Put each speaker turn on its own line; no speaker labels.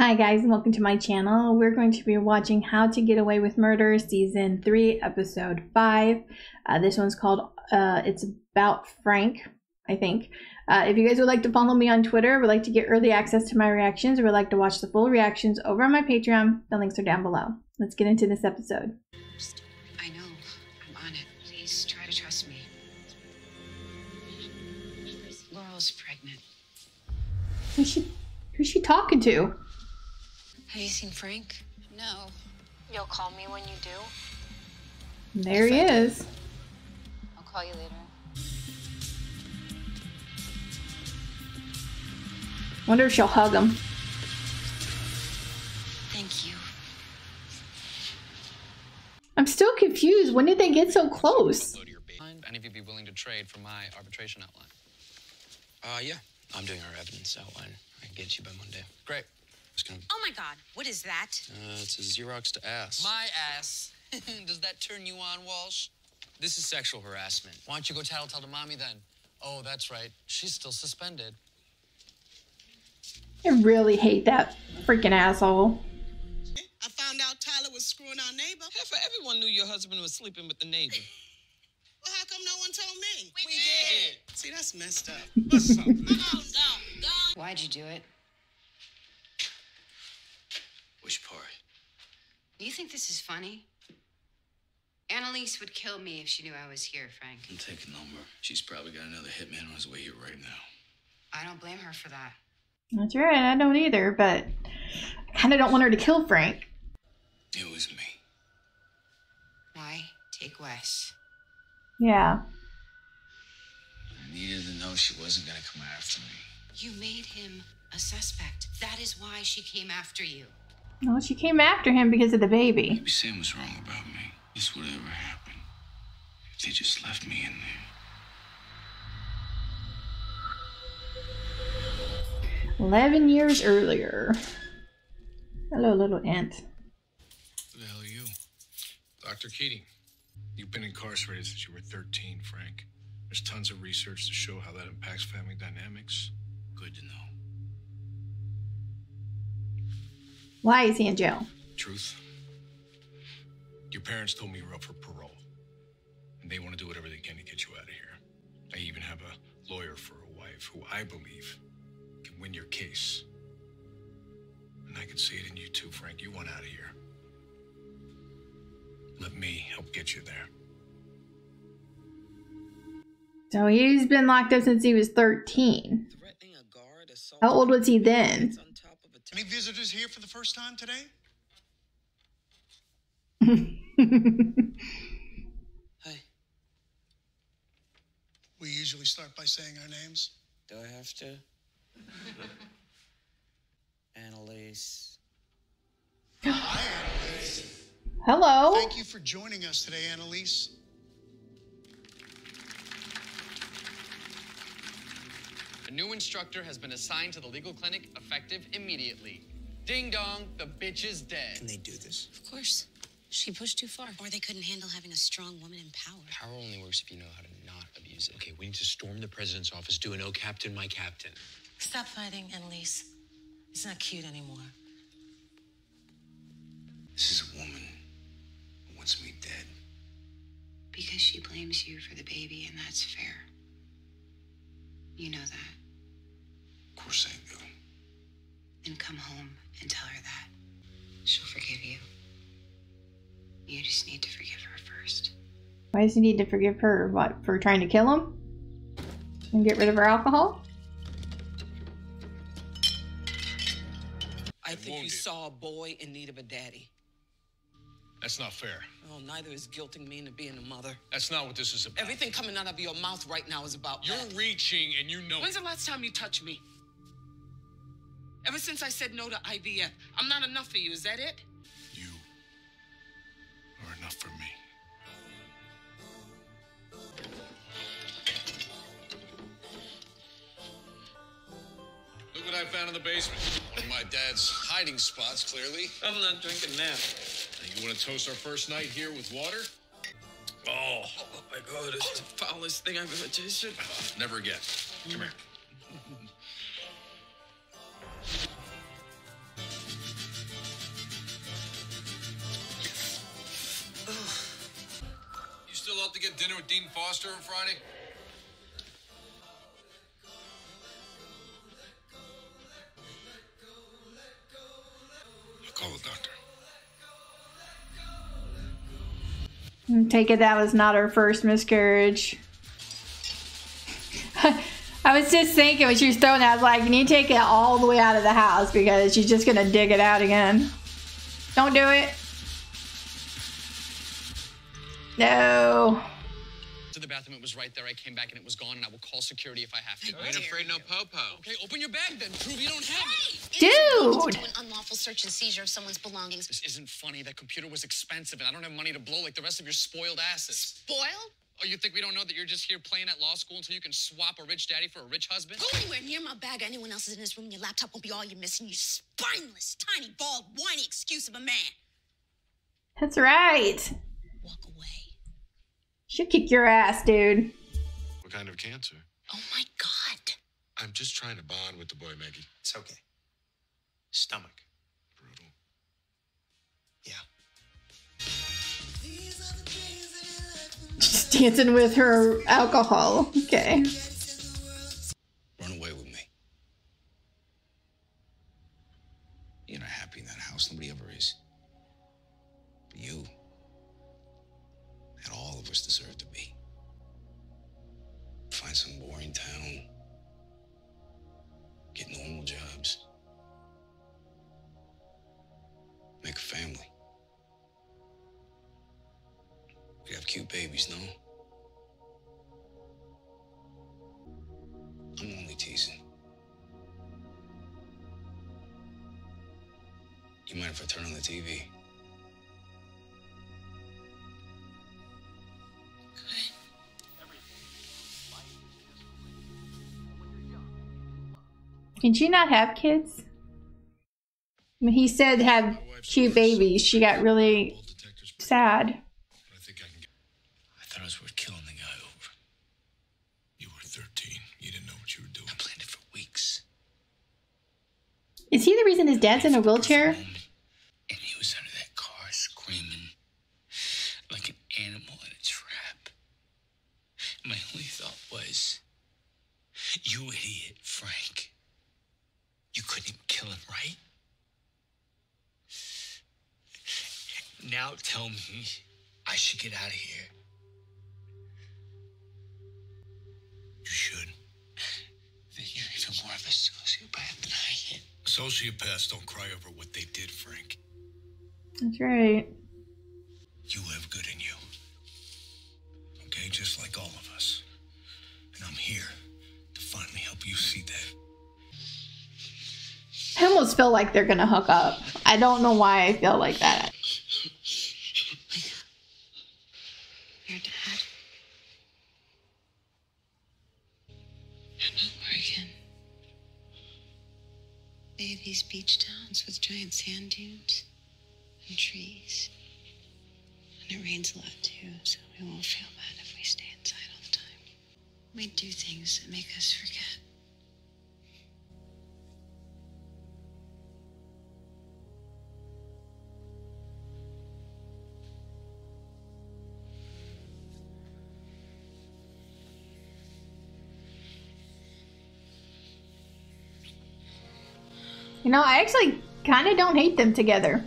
Hi guys and welcome to my channel. We're going to be watching How to Get Away with Murder season 3 episode 5. Uh, this one's called uh, it's about Frank, I think. Uh, if you guys would like to follow me on Twitter, would like to get early access to my reactions, or would like to watch the full reactions over on my Patreon, the links are down below. Let's get into this episode.
I know. I'm on it. Please try to trust me. Laurel's pregnant.
Who's she who's she talking to?
Have you seen Frank?
No. You'll call me when you do?
There he is.
I'll call you later.
Wonder if she'll hug him.
Thank you.
I'm still confused. When did they get so close?
Load your bait. Any of you be willing to trade for my arbitration outline?
Uh, yeah. I'm doing our evidence outline. I can get you by Monday.
Great.
It's gonna.
Oh my god, what is that?
Uh, it's a Xerox to ass.
My ass. Does that turn you on, Walsh?
This is sexual harassment.
Why don't you go tattletale to mommy then? Oh, that's right. She's still suspended.
I really hate that freaking asshole.
I found out Tyler was screwing our neighbor.
Half of everyone knew your husband was sleeping with the neighbor.
Well, how come no one told me?
We did.
See, that's messed up.
What's up?
Why'd you do it?
Which part?
Do you think this is funny? Annalise would kill me if she knew I was here, Frank.
I'm taking number. She's probably got another hitman on his way here right now.
I don't blame her for that.
That's right, I don't either, but I kind of don't want her to kill Frank.
It was me.
Why take Wes?
Yeah.
I needed to know she wasn't gonna come after me.
You made him a suspect. That is why she came after you.
Well, she came after him because of the baby.
Maybe Sam was wrong about me. This would ever happen if they just left me in there.
11 years earlier. Hello, little ant.
Who the hell are you? Dr. Keating. You've been incarcerated since you were 13, Frank. There's tons of research to show how that impacts family dynamics.
Good to know.
Why is he in jail?
Truth? Your parents told me you were up for parole. And they want to do whatever they can to get you out of here. I even have a lawyer for a wife who I believe can win your case. And I can see it in you too, Frank. You want out of here. Let me help get you there.
So he's been locked up since he was 13.
Threatening a guard,
How old was he then?
On top of a
Any visitors here for the first time today?
Hey,
We usually start by saying our names.
do I have to? Annalise.
Hello?
Thank you for joining us today, Annalise.
A new instructor has been assigned to the legal clinic effective immediately. Ding dong, the bitch is dead.
Can they do this?
Of course. She pushed too far. Or they couldn't handle having a strong woman in power.
Power only works if you know how to not abuse it. Okay, we need to storm the president's office, do an oh captain, my captain.
Stop fighting, Annalise. It's not cute anymore.
This is a woman who wants me dead.
Because she blames you for the baby, and that's fair. You know that.
Of course I do.
Then come home and tell her that. She'll forgive you. You just need to forgive her first.
Why does he need to forgive her? What, for trying to kill him? And get rid of her alcohol?
I think you saw a boy in need of a daddy.
That's not fair.
Oh, neither is guilting me into being a mother.
That's not what this is about.
Everything coming out of your mouth right now is about
You're
that.
reaching and you know
When's
it.
the last time you touched me? Ever since I said no to IVF, I'm not enough for you. Is that it?
You are enough for me. Look what I found in the basement. One of my dad's hiding spots, clearly.
I'm not drinking that.
Now, You want to toast our first night here with water? Oh,
Oh my god, it's the foulest thing I've ever tasted.
never again. Come here. Dean Foster on Friday? I'll call the doctor.
Take it that was not her first miscarriage. I was just thinking when she was throwing that, I was like, you need to take it all the way out of the house because she's just gonna dig it out again. Don't do it. No.
To the bathroom, it was right there. I came back and it was gone, and I will call security if I have to.
I ain't afraid no popo.
Okay, open your bag then. Prove you don't have it.
Dude.
Do an unlawful search and seizure of someone's belongings.
This isn't funny. That computer was expensive, and I don't have money to blow like the rest of your spoiled asses.
Spoiled?
Oh, you think we don't know that you're just here playing at law school until you can swap a rich daddy for a rich husband?
Go anywhere near my bag or anyone else is in this room. Your laptop won't be all you're missing. You spineless, tiny, bald, whiny excuse of a man.
That's right.
Walk.
She'll kick your ass, dude.
What kind of cancer?
Oh my God.
I'm just trying to bond with the boy, Maggie.
It's okay. Stomach.
Brutal.
Yeah.
She's dancing with her alcohol. Okay.
Find some boring town. Get normal jobs. Make a family. We have cute babies, no? I'm only teasing. You mind if I turn on the TV?
Can she not have kids? I mean, he said have cute babies. She got really sad.
I thought it was worth killing the guy over.
You were 13. You didn't know what you were doing.
I planned it for weeks.
Is he the reason his dad's in a wheelchair?
And he was under that car screaming like an animal in a trap. My only thought was, you idiot, Frank. You couldn't even kill him, right? Now tell me I should get out of here.
You should.
Then you're even more of a sociopath than I am.
Sociopaths don't cry over what they did, Frank.
That's right.
You have good in you. Okay, just like all of us. And I'm here to finally help you see that.
I almost feel like they're gonna hook up. I don't know why I feel like that.
Your dad. You're not Oregon. They have these beach towns with giant sand dunes and trees. And it rains a lot too, so we won't feel bad if we stay inside all the time. We do things that make us forget.
You know, I actually kind of don't hate them together.